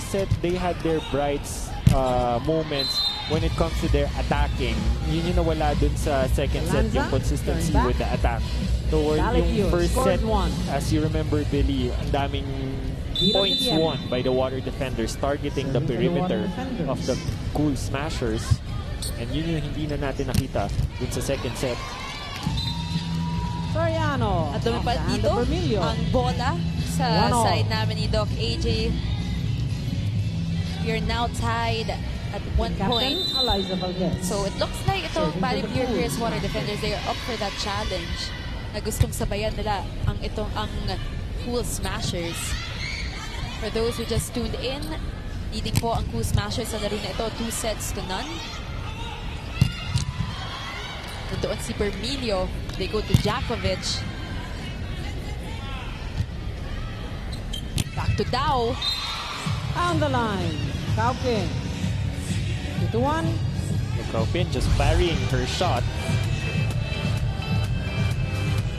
set, they had their bright uh, moments when it comes to their attacking. Yun yung nawala dun sa second set, yung Lanza, consistency with the attack. Toward Balikio yung first set, one. as you remember, Billy, ang daming points won by the water defenders targeting the Serving the perimeter Defenders. of the cool smashers. And yun yung hindi na natin nakita dun sa second set. Soriano. At lumipad the dito, ang bola sa One side namin ni Doc AJ. You're now tied at one point. So it looks like itong Bali Pure. Heroes Water Defenders, they are up for that challenge na gustong sabayan nila ang itong ang Cool Smashers. For those who just tuned in, leading po ang Cool Smashers sa laro na ito, two sets to none. Nandoon si Bermilio. They go to Jakovic. Back to Dao. On the line. Kaewpin. 2 to 1. Kaewpin just parrying her shot.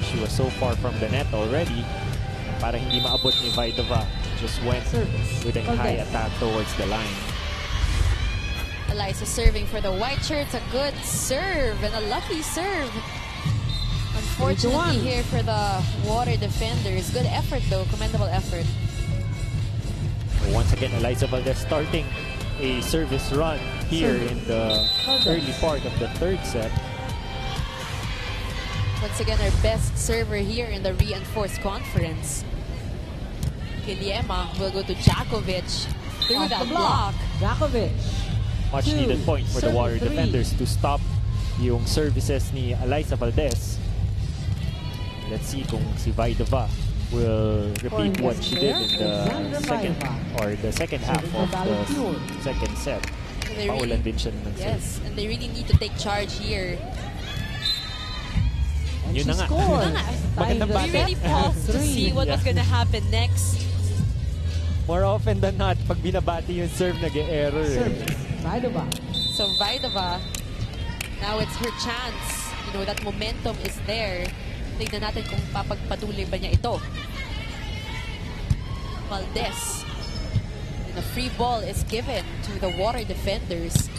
She was so far from the net already. Para hindi maabot ni Vaidova. Just went Service. with a Valdez. high attack towards the line. Alyssa serving for the white shirts. A good serve and a lucky serve. Unfortunately Three to one. here for the water defenders. Good effort though. Commendable effort. So once again, Alyssa Valdez starting a service run here in the early part of the third set. Once again, our best server here in the reinforced conference. Kiliema will go to Dzakovic through Off that the block. block. Dzakovic. Much Two. needed point for the Serve Water three. defenders to stop yung services ni Alyssa Valdez. Let's see kung si Vaidova will repeat what she did in the second Vaidova. or the second half of the second set. So they Paulan really, din siya ng serve. yes, and they really need to take charge here. And Yun she na nga. scored. Yun na nga. Magandang Tying We the really set paused to see what was gonna happen next. More often than not, pag binabati yung serve, nag-error eh. Service. Vaidova. So Vaidova, now it's her chance. You know, that momentum is there. Tignan natin kung papagpatuloy ba niya ito. Valdez. And the free ball is given to the water defenders.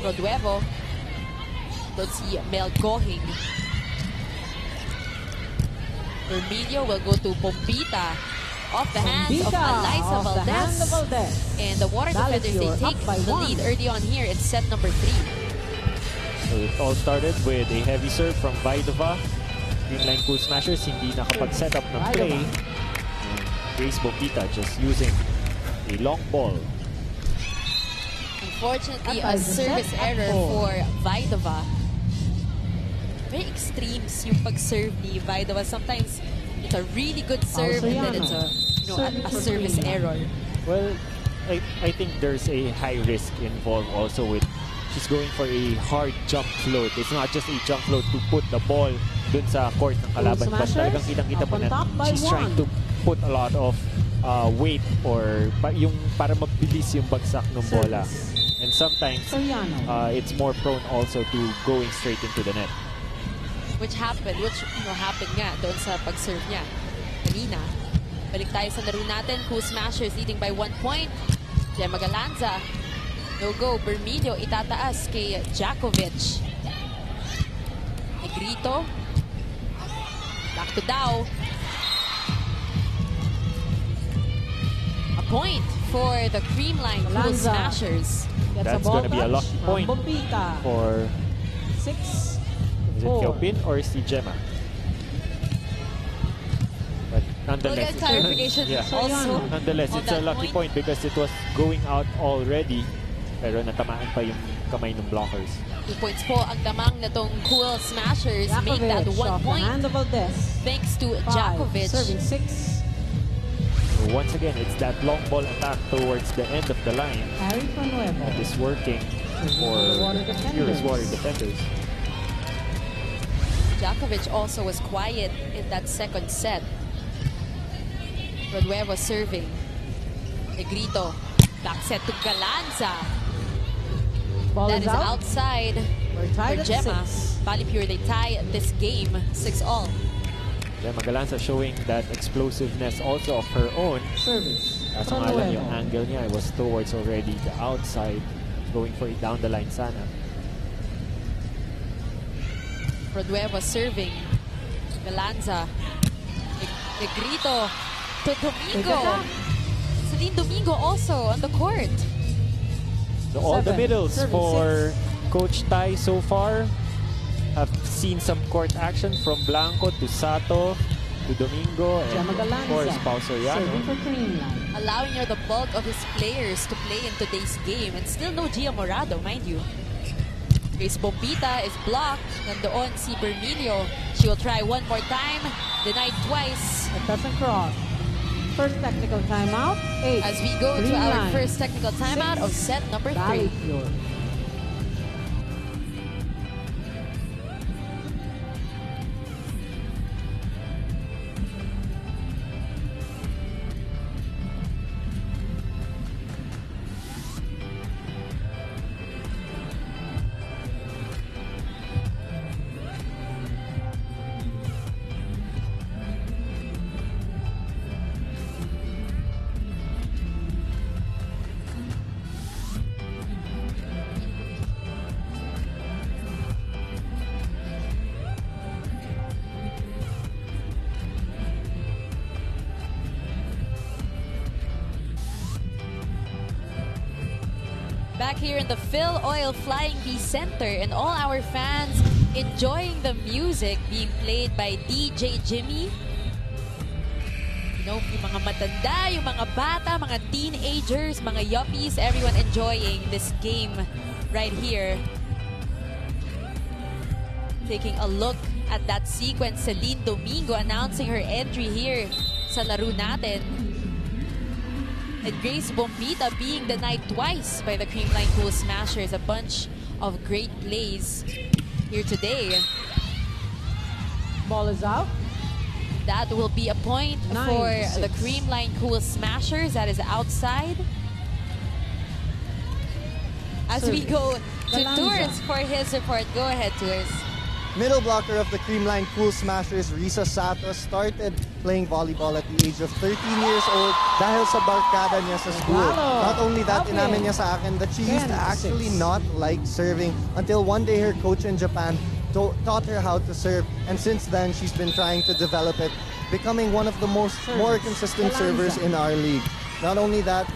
Roduevo. Let's see Mel Gohing. Vermilio will go to Bombita. Off the hands of Bita Eliza off the hand of Valdez. Valdez. And the water Valdez, defenders, they take the one. lead early on here in set number three. So it all started with a heavy serve from Vaidova. Creamline Cool Smashers hindi nakapag-set up ng play. And Grace Bombita just using a long ball. Unfortunately, a service error for Vaidova. Very extremes yung pag-serve ni Vaidova. Sometimes it's a really good serve and then it's a, you know, a, a service error. Well, I, I think there's a high risk involved also with she's going for a hard jump float. It's not just a jump float to put the ball dun sa court ng kalaban. But talagang kitang-kita mo na she's trying one. to put a lot of uh, weight or pa, yung para mabilis yung bagsak ng bola. And sometimes uh, it's more prone also to going straight into the net. Which happened, which you know, happened nga doon sa pag-serve niya kanina. Balik tayo sa laro natin. Cool Smashers leading by one point. Gemma Galanza. No go. Bermilio itataas kay Jakovic. Negrito. To Dow. A point for the Creamline Cool. Smashers. Gets That's ball gonna be a lucky point Bombita. For Six. is it Four. Kelpin or si Gemma? But We'll nonetheless, get clarification yeah. also. Nonetheless, on it's a lucky point. because it was going out already. Pero natamaan pa yung kamay ng blockers. Two points po ang damang na tong Cool Smashers. Make that one point hand Valdez. thanks to Five. Dzakovic. Serving six. Once again, it's that long ball attack towards the end of the line Harry Panuevo. that is working for the Water Furious defenders. Water defenders. Dzakovic also was quiet in that second set. Roduevo serving. Negrito. Back set to Galanza. Ball That is is out. outside We're for tied at Jema. six. Bali Pure, they tie this game 6 all. Jema Galanza showing that explosiveness also of her own. Service. Kaso nga lang yung angle niya was towards already the outside, going for it down the line sana. Rodueva serving. Galanza. Neg- Negrito to Domingo. Celine Domingo also on the court. So all the Seven, middles serving for Coach Tai so far have seen some court action from Blanco to Sato to Domingo and of course Pau Serving Soriano. for Creamline. allowing her the bulk of his players to play in today's game. And still no Jia Morado, mind you. Grace Bombita is blocked. And Nandoon si Bermilio. She will try one more time. Denied twice. It doesn't cross. First technical timeout. Eight. As we go to our Creamline. first technical timeout of set number three. Back here in the Phil Oil Flying Bee Center and all our fans enjoying the music being played by DJ Jimmy. You know, yung mga matanda, yung mga bata, mga teenagers, mga yuppies, everyone enjoying this game right here. Taking a look at that sequence, Celine Domingo announcing her entry here sa laro natin. And Grace Bombita being denied twice by the Creamline Cool Smashers. A bunch of great plays here today. Ball is out. That will be a point Nine for the. Creamline Cool Smashers. That is outside. As we go to Galanza. Tours for his report. Go ahead, Tours. Middle blocker of the Creamline Cool Smashers, Risa Sato, started playing volleyball at the age of 13 years old dahil sa barkada niya sa school. Wow. Not only that, Okay. inamin niya sa akin that she used to actually not like serving until one day her coach in Japan taught her how to serve. And since then, she's been trying to develop it, becoming one of the most Service. more consistent servers in our league. Not only that,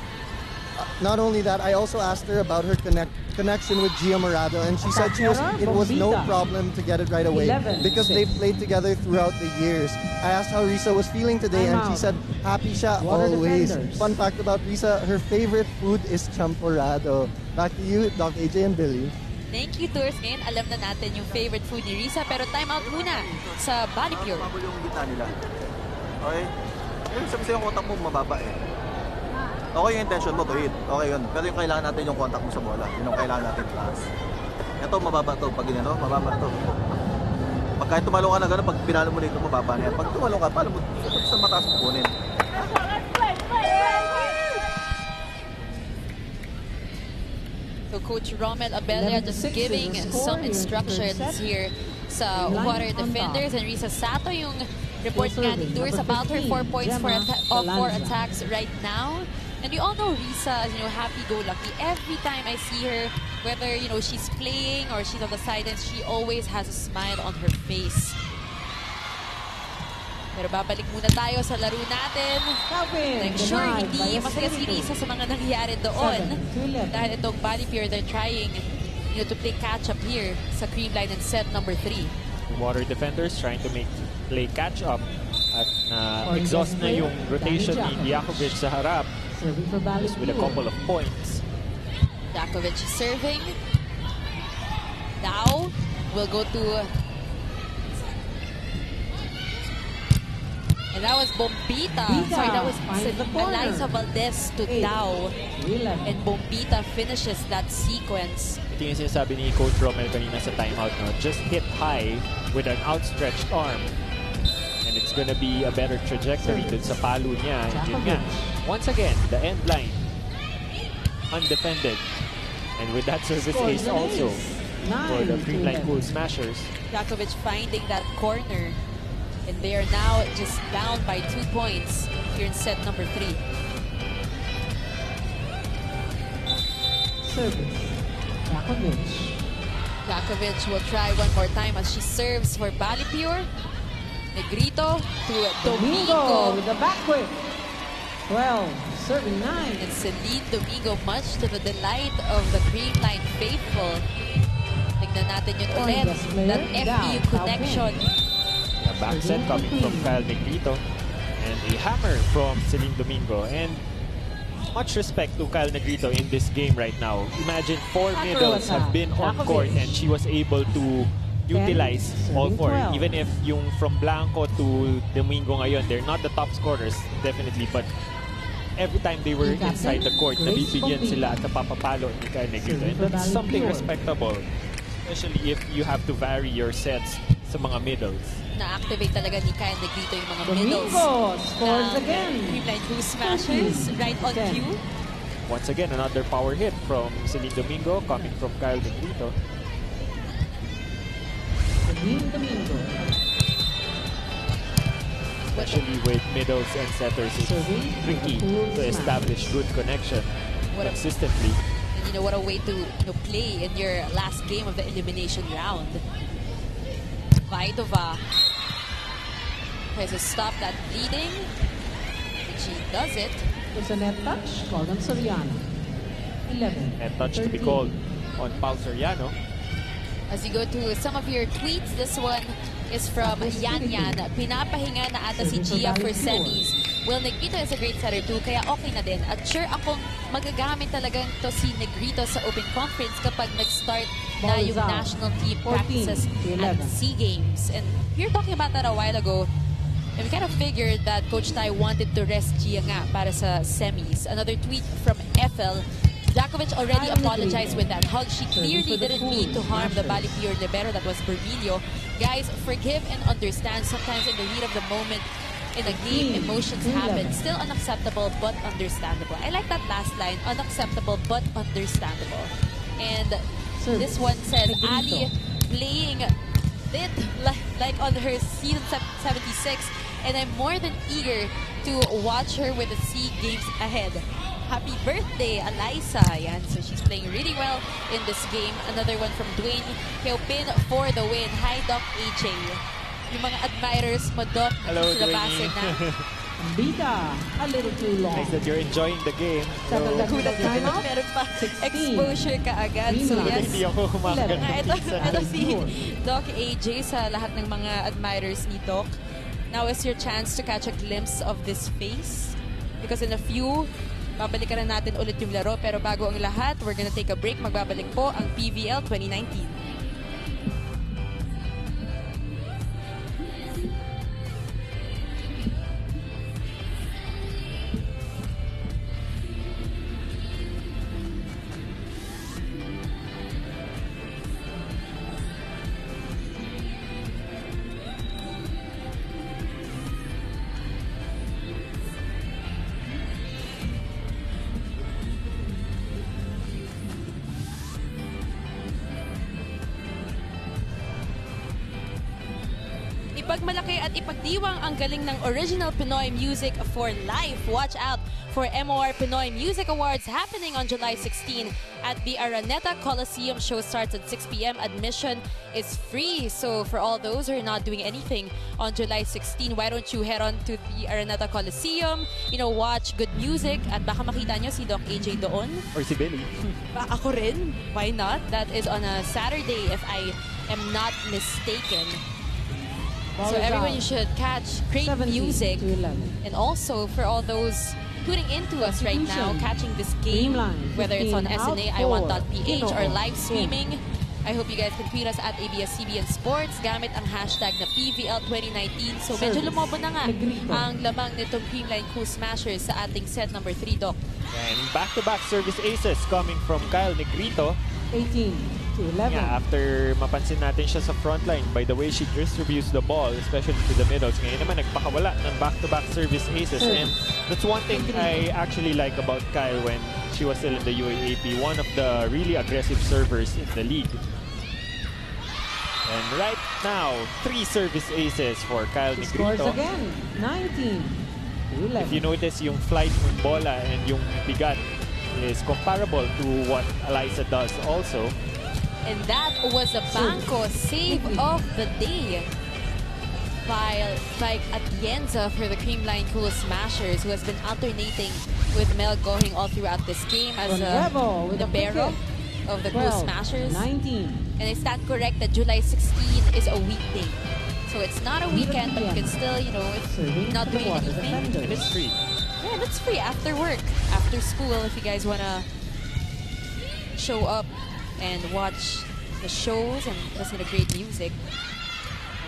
not only that, I also asked her about her connect connection with Jia Morado, and she said she was it was no problem to get it right away because they've played together throughout the years. I asked how Risa was feeling today, and she said happy siya always. Fun fact about Risa, her favorite food is champorado. Back to you, Doc AJ and Billy. Thank you, Tours. Ngayon, alam na natin yung favorite food ni Risa. Pero time out muna sa Bali Pure. Mababa yung gitna nila. Okay? Yung sabi sa'yo yung mo mababa eh. Okay yung intention mo to hit. Okay yun. Pero yung kailangan natin yung contact mo sa bola. Yun yung kailangan natin taas. Ito mababa to. Pag ginano, mababa to. Pag kahit tumalo ka na gano'n, pag pinalo mo dito, mababa na yan. Pag tumalo ka, paano mo, sa mataas mo kunin. So Coach Romel Abella 11 to just 6 is giving some instructions here sa water defenders and Risa Sato yung report nga ni number about her 15, four points for, uh, four attacks right now. And we all know Risa, you know, happy-go-lucky. Every time I see her, whether, you know, she's playing or she's on the sidelines, she always has a smile on her face. Pero babalik muna tayo sa laro natin. I'm sure hindi masaya si. Risa sa mga nangyari doon. Dahil itong Body Pure, they're trying you know, to play catch-up here sa Creamline in set number 3. Water defenders trying to make play catch up at na-exhaust na yung rotation ni Danny Dzakovic sa harap Serving with a couple of points. Dzakovic serving. Now, will go to... And that was Bombita. Bombita Sorry, that was finds the corner. Alyssa Valdez to Eight. Dao. And Bombita finishes that sequence. Ito yung sinasabi ni Coach Romel kanina sa timeout, no? Just hit high with an outstretched arm and it's gonna be a better trajectory than sa palo niya. Nga. Once again, the end line, undefended. And with that service ace also nice. for the Creamline Cool Smashers. Dzakovic finding that corner. And they are now just down by two points here in set number three. Service, Dzakovic will try one more time as she serves for Bali Pure. Negrito to Domingo Domingo. with the back quick. 12, serving 9. And Celine Domingo, much to the delight of the Creamline faithful. Tignan natin yun Point ulit. best That FEU connection. A back set coming from Kyle Negrito. And a hammer from Celine Domingo. And much respect to Kyle Negrito in this game right now. Imagine four Macro middles have been on court and she was able to utilize all four. 12. Even if yung from Blanco to Domingo ngayon, they're not the top scorers, definitely. But every time they were inside the court, Grace nabibigyan sila at napapapalo ni. Serving And that's something Pure. respectable. Especially if you have to vary your sets sa mga middles. Na-activate talaga ni Kyle Negrito yung mga middles. Domingo scores ng again. Creamline Crew Smashers right on cue. Once again, another power hit from Celine Domingo coming from Kyle Negrito. Celine Domingo. Especially with middles and setters, it's Serving tricky to establish good connection What a- consistently. And you know, what a way to you know, play in your last game of the elimination round. Vaidova tries to stop that bleeding. And she does it. It's a net touch called on Soriano. 11. And touch to be called on Paul Soriano. As you go to some of your tweets, this one is from Yan Yan. Pinapahinga na ata si Gia for semis. Well, Negrito is a great setter too, kaya okay na din. At sure akong magagamit talaga to si Negrito sa Open Conference kapag nag-start na yung national team 14 practices at 11. SEA Games. And we were talking about that a while ago. And we kind of figured that Coach Tai wanted to rest Gia nga para sa semis. Another tweet from FL. Dzakovic already apologized with that hug. She clearly didn't mean to harm the. Balipure libero that was Bermilio. Guys, forgive and understand. Sometimes in the heat of the moment, in a game, emotions happen. Still unacceptable but understandable. I like that last line. Unacceptable but understandable. And this one says, Ali playing it like, like on her season 76 and I'm more than eager to watch her with the SEA Games ahead. Happy birthday, Eliza. Yan. So she's playing really well in this game. Another one from Dwayne Keopin for the win. Hi, Doc AJ. Yung mga admirers mo, Doc, Hello, Dwayne. na. Bida, a little too long. Nice that you're enjoying the game. Sa So, Kulat ka Time na meron pa 16. exposure ka agad. So yes, hindi ako kumakagat Eleven. Ah, ng ito, pizza. ito si Doc AJ sa lahat ng mga admirers ni Doc. Now is your chance to catch a glimpse of this face. Because in a few, babalikan na natin ulit yung laro. Pero bago ang lahat, we're gonna take a break. Magbabalik po ang PVL 2019. Ipagmalaki at ipagdiwang ang galing ng original Pinoy music for life. Watch out for MOR Pinoy Music Awards happening on July 16 at the Araneta Coliseum. Show starts at 6 p.m. Admission is free. So for all those who are not doing anything on July 16, why don't you head on to the Araneta Coliseum, you know, watch good music at baka makita nyo si Doc AJ doon. Or si Billy. Ba- Ako rin. Why not? That is on a Saturday if I am not mistaken. Ball So everyone you should catch great music. And also for all those tuning into us right now, catching this game, Streamline. whether it's on 15 out SNA, for iWant.ph or live streaming. I hope you guys can tweet us at ABS-CBN Sports gamit ang hashtag na PVL2019. So medyo Service. lumobo na nga ang lamang nitong Creamline Cool Smashers sa ating set number 3, Doc. And back-to-back service aces coming from Kyle Negrito. 18 to 11. Yeah, after mapansin natin siya sa frontline by the way she distributes the ball, especially to the middles. Ngayon naman, nagpakawala ng back-to-back service aces. And that's one thing I actually like about Kyle when she was still in the UAAP. One of the really aggressive servers in the league. And right now, three service aces for Kyle She scores Negrito. again. 19 to 11. If you notice yung flight ng bola and yung bigat is comparable to what Eliza does also. And that was a Banco save of the day by, by Atienza for the Creamline Cool Smashers, who has been alternating with Mel Gohing all throughout this game as a Conrebo with a libero free of the Cool Smashers. 19. And I stand correct that July 16 is a weekday. So it's not a weekend, but you can still, you know, if Serving not to doing anything, And defenders. it's free. yeah, that's free after work, after school, if you guys want to show up and watch the shows and listen to great music.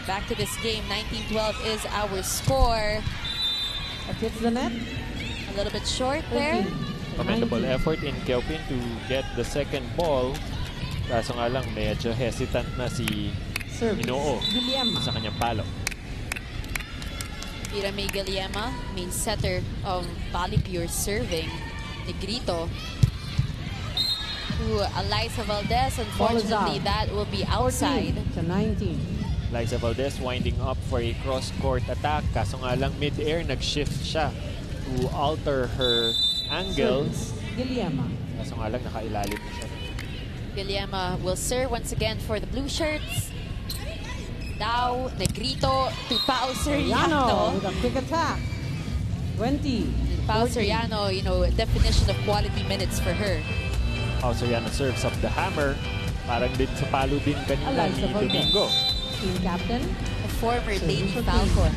Back to this game, 19-12 is our score. That hits the net. A little bit short there. 13. Commendable 19. effort in Kelpin to get the second ball. Kaso nga lang, medyo hesitant na si Service. Inoo Guillermo. sa kanyang palo. Pira May Galiema, main setter of Bali Pure serving. Negrito. To Eliza Valdez. Unfortunately, that will be outside. 14 to 19. Liza Valdez winding up for a cross-court attack. Kaso nga lang mid-air, nag-shift siya to alter her angle. Guillermo. Kaso nga lang nakailalim na siya. Guillermo will serve once again for the blue shirts. Dao, Negrito to Pao Soriano. with a quick attack. 20. Pao 14. Soriano, you know, definition of quality minutes for her. Pao Soriano serves up the hammer. Parang din sa palo din kanina ni Domingo. Team captain. A former Serving Lady for Falcon.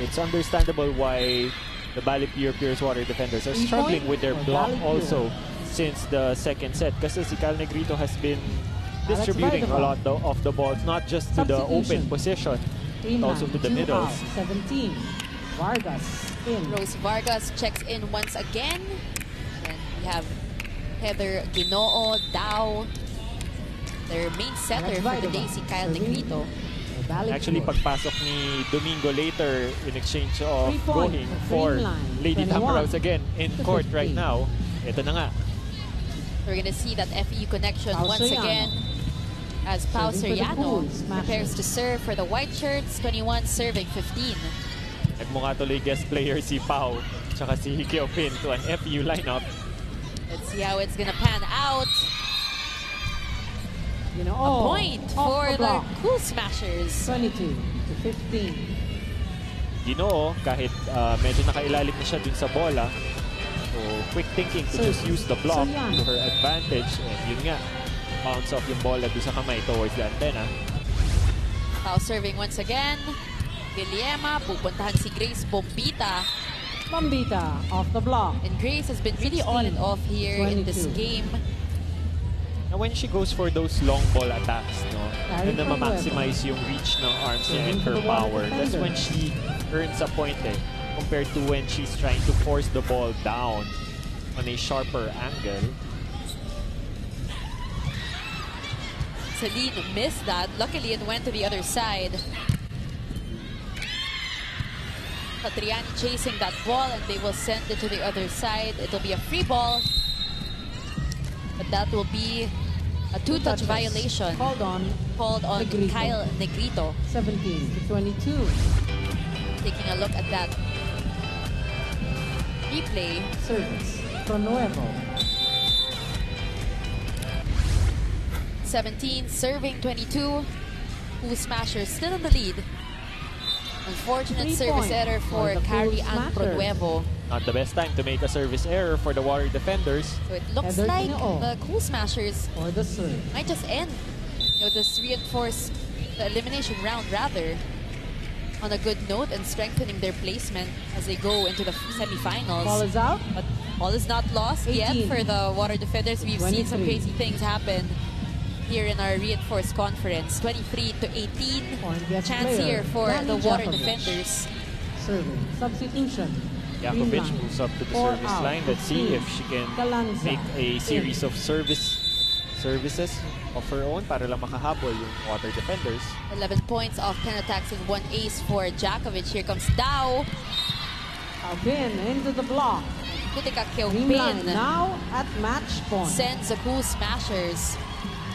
It's understandable why the Bali Pure Pure's water defenders are struggling with their block also since the second set. Kasi si Kyle Negrito has been ah, distributing a lot of the balls, not just to the open position, but also to the Two middles. out. 17. Vargas in. Rose Vargas checks in once again. And we have Heather Ginoo, Dao, their main setter for the day, si Kyle Bali Actually, pagpasok ni Domingo later in exchange of going for Lady 21 Tamaraos again in court 15. right now. Ito na nga. We're gonna see that FEU connection once again as Pao Smashers. prepares to serve for the white shirts, 21 serving 15. Nagmukha tuloy guest player si Pau tsaka si Kiopin to an FU lineup. Let's see how it's gonna pan out. You know, A oh, point for the the. Cool Smashers. 22 to 15. Ginoo, kahit uh, medyo nakailalim na siya dun sa bola. So, quick thinking to just use the block to her advantage. And yun nga, bounce off yung bola dun sa kamay towards the antenna. Pao serving once again. Guillerma, pupuntahan si Grace Bombita. Bombita off the block. And Grace has been really on and off here in this game. Now, when she goes for those long ball attacks, no, Carry na from ma-maximize yung reach ng arms niya and her power, that's when she earns a point eh, compared to when she's trying to force the ball down on a sharper angle. Celine missed that. Luckily, it went to the other side. Patriani chasing that ball and they will send it to the other side. It'll be a free ball. But that will be a two-touch violation Called on called on Negrito. Kyle Negrito. 17 to 22. Taking a look at that replay. Service from Nuevo. 17 serving 22. Who Smashers still in the lead. Unfortunate Three service point error for for the Carrie Cool Ann Smashers. Pronuevo. Not the best time to make a service error for the water defenders. So it looks Heather like Guino-o. the Cool Smashers For the serve. might just end. You know, this reinforced the elimination round rather on a good note and strengthening their placement as they go into the Ball semifinals. is out. But all is not lost yet for the water defenders. We've seen some crazy things happen here in our reinforced conference. 23 to 18. Chance player. here for Danny the water Dzakovic. defenders. Serving. Substitution. Dzakovic Creamline. moves up to the Four service out. line. Let's see if she can Galanza. make a In. series of service services of her own para lang makahabol yung water defenders. 11 points off 10 attacks and 1 ace for Dzakovic. Here comes Dao. Albin into the block. Kuttika Creamline Kaewpin now at match point. sends the cool smashers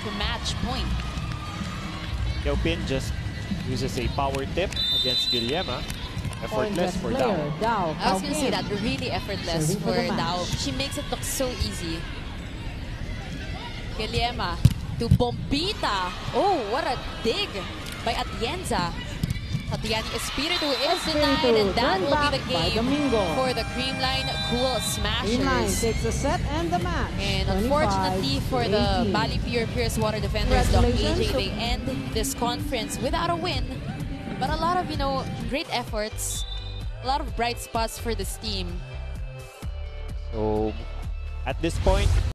to match point. Pin just uses a power tip against Guillermo. effortless for player, Dao. Dao. I was gonna say that really effortless Serving for for the. Dao. She makes it look so easy. Kiliema to Bombita. Oh, what a dig by Atienza. Tatiana Espiritu is denied Espiritu and that will be the by game for the Creamline Cool Creamline Smashers. takes a set and the match. And unfortunately for the Bali Pure Pierce Water Defenders, Doc AJ, they end this conference without a win. But a lot of, you know, great efforts, a lot of bright spots for this team. So, at this point,